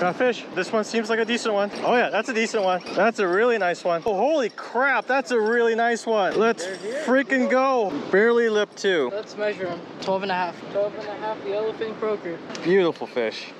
Got fish. This one seems like a decent one. Oh yeah, that's a decent one. That's a really nice one. Oh, holy crap, that's a really nice one. Let's freaking go. Barely lip two. Let's measure them. 12 and a half. 12 and a half the yellowfin croaker. Beautiful fish.